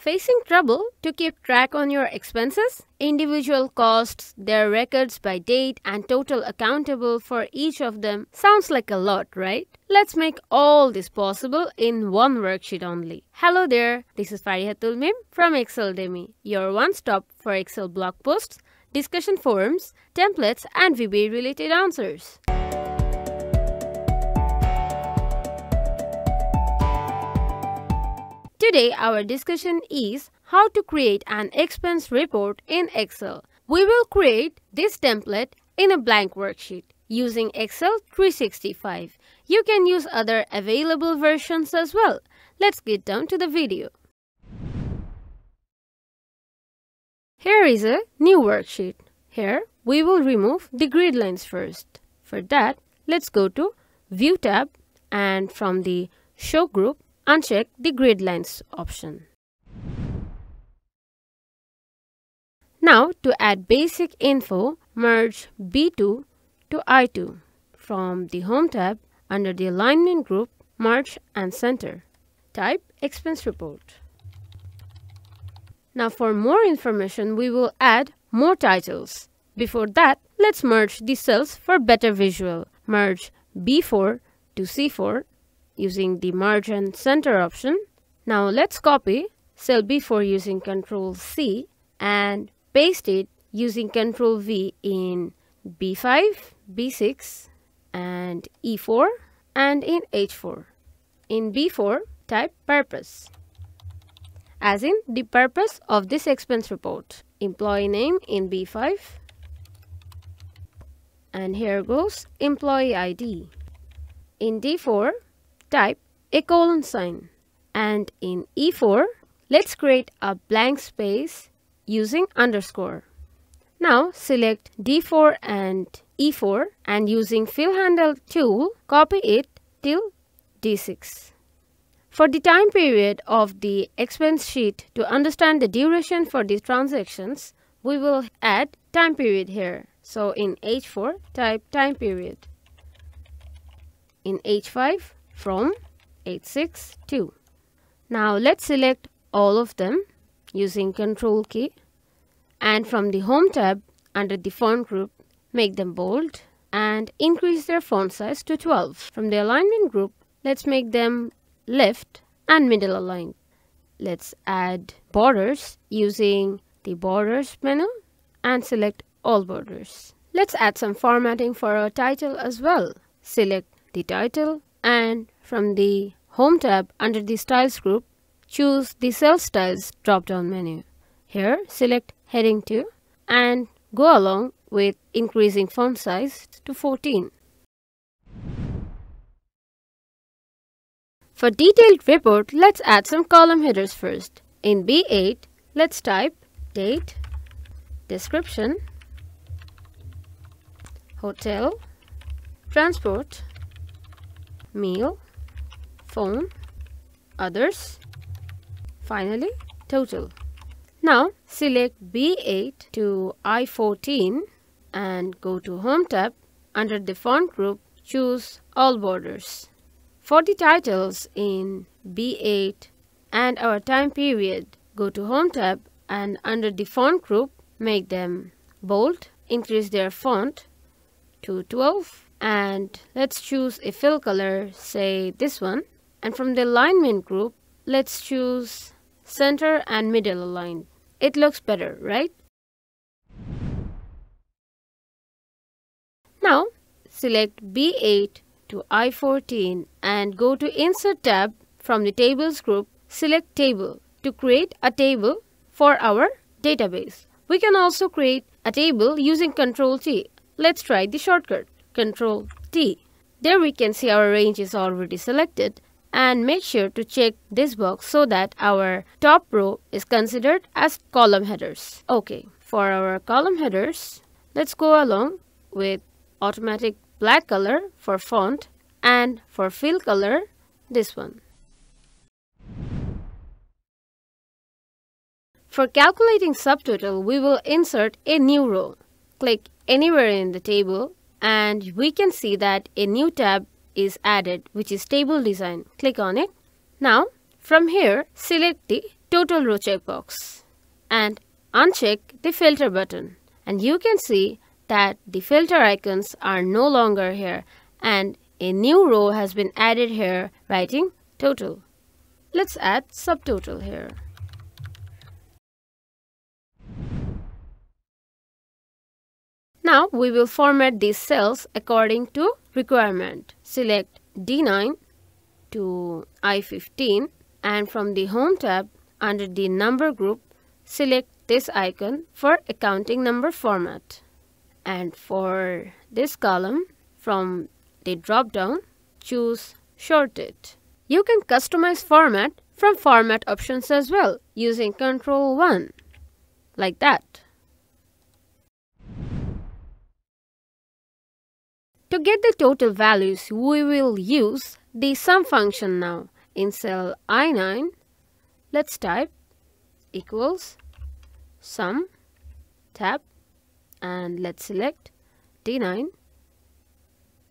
Facing trouble to keep track on your expenses? Individual costs, their records by date and total accountable for each of them sounds like a lot, right? Let's make all this possible in one worksheet only. Hello there, this is Farihatul Mim from ExcelDemy, your one-stop for Excel blog posts, discussion forums, templates and VBA related answers. Today our discussion is how to create an expense report in Excel. We will create this template in a blank worksheet using Excel 365. You can use other available versions as well. Let's get down to the video. Here is a new worksheet. Here we will remove the grid lines first. For that, let's go to View tab and from the Show group, uncheck the grid lines option. Now to add basic info, merge B2 to I2. From the Home tab, under the Alignment group, merge and center. Type Expense Report. Now for more information, we will add more titles. Before that, let's merge the cells for better visual. Merge B4 to C4 using the merge and center option. Now let's copy cell B4 using Ctrl C and paste it using Ctrl V in B5, B6 and E4 and in H4. In B4, type purpose as in the purpose of this expense report. Employee name in B5 and here goes employee ID. In D4, type a colon sign. And in E4, let's create a blank space using underscore. Now select D4 and E4 and using fill handle tool, copy it till D6. For the time period of the expense sheet to understand the duration for these transactions, we will add time period here. So in H4, type time period. In H5, from H6. Now let's select all of them using control key and from the home tab under the font group make them bold and increase their font size to 12. From the alignment group let's make them left and middle aligned. Let's add borders using the borders menu and select all borders. Let's add some formatting for our title as well. Select the title and from the Home tab under the Styles group, choose the Cell Styles drop-down menu. Here, select Heading 2 and go along with increasing font size to 14. For detailed report, let's add some column headers first. In B8, let's type date, description, hotel, transport, meal, phone, others, finally total. Now select B8 to I14 and go to Home tab. Under the font group, choose All Borders. For the titles in B8 and our time period, go to Home tab and under the font group, make them bold, increase their font to 12 and let's choose a fill color say this one. And from the alignment group let's choose center and middle aligned. It looks better right? Now select B8 to I14 and go to insert tab. From the tables group select table to create a table for our database. We can also create a table using Ctrl T. Let's try the shortcut Control T. There we can see our range is already selected and make sure to check this box so that our top row is considered as column headers. Okay, for our column headers, let's go along with automatic black color for font and for fill color, this one. For calculating subtotal, we will insert a new row. Click anywhere in the table and we can see that a new tab is added which is table design. Click on it. Now from here select the total row checkbox and uncheck the filter button and you can see that the filter icons are no longer here and a new row has been added here writing total. Let's add subtotal here. Now we will format these cells according to requirement. Select D9 to I15 and from the Home tab under the Number group, select this icon for accounting number format. And for this column, from the drop-down, choose Short Date. You can customize format from Format options as well using Ctrl 1, like that. To get the total values, we will use the sum function now. In cell I9, let's type equals sum tab and let's select D9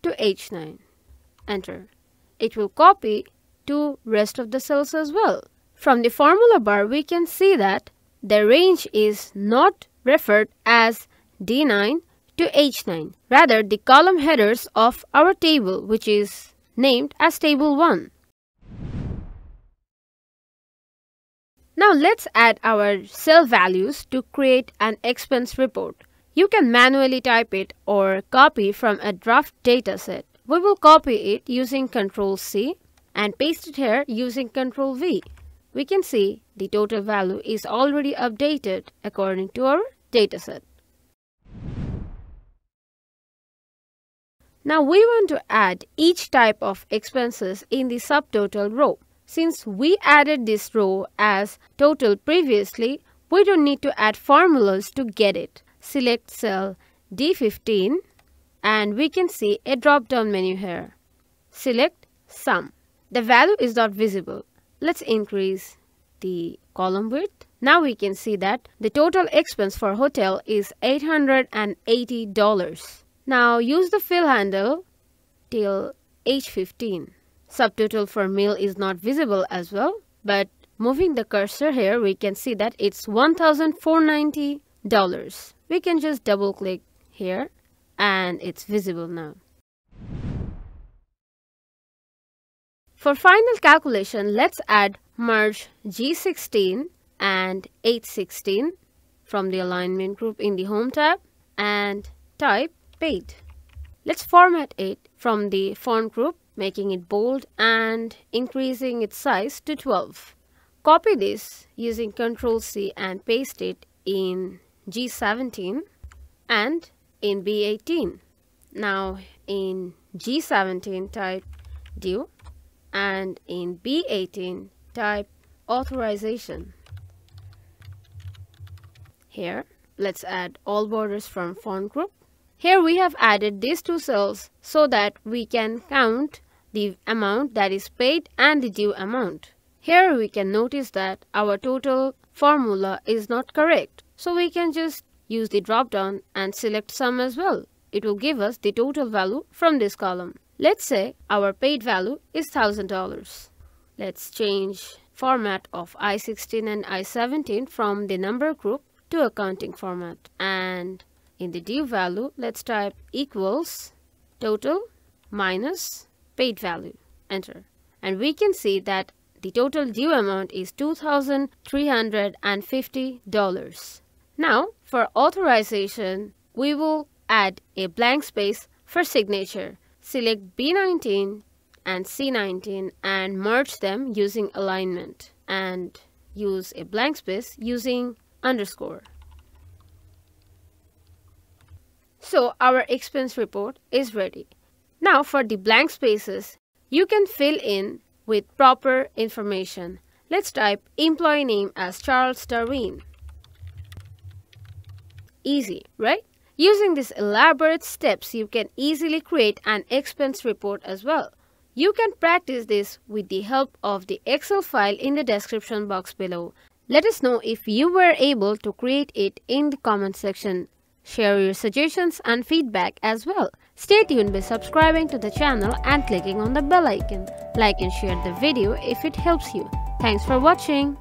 to H9. Enter. It will copy to rest of the cells as well. From the formula bar, we can see that the range is not referred as D9 to H9. Rather, the column headers of our table, which is named as table 1. Now let's add our cell values to create an expense report. You can manually type it or copy from a draft dataset. We will copy it using Ctrl C and paste it here using Ctrl V. We can see the total value is already updated according to our dataset. Now we want to add each type of expenses in the subtotal row. Since we added this row as total previously, we don't need to add formulas to get it. Select cell D15 and we can see a drop-down menu here. Select sum. The value is not visible. Let's increase the column width. Now we can see that the total expense for hotel is $880. Now use the fill handle till H15. Subtotal for meal is not visible as well, but moving the cursor here, we can see that it's $1,490. We can just double click here and it's visible now. For final calculation, let's add merge G16 and H16 from the alignment group in the Home tab and type paid. Let's format it from the font group, making it bold and increasing its size to 12. Copy this using Ctrl C and paste it in G17 and in B18. Now in G17 type due and in B18 type authorization. Here let's add all borders from font group here we have added these two cells so that we can count the amount that is paid and the due amount. Here we can notice that our total formula is not correct. So we can just use the drop down and select sum as well. It will give us the total value from this column. Let's say our paid value is $1000. Let's change format of I16 and I17 from the number group to accounting format and in the due value, let's type equals total minus paid value. Enter. And we can see that the total due amount is $2,350. Now, for authorization, we will add a blank space for signature. Select B19 and C19 and merge them using alignment and use a blank space using underscore. So our expense report is ready. Now for the blank spaces, you can fill in with proper information. Let's type employee name as Charles Darwin. Easy, right? Using these elaborate steps, you can easily create an expense report as well. You can practice this with the help of the Excel file in the description box below. Let us know if you were able to create it in the comment section. Share your suggestions and feedback as well. Stay tuned by subscribing to the channel and clicking on the bell icon. Like and share the video if it helps you. Thanks for watching.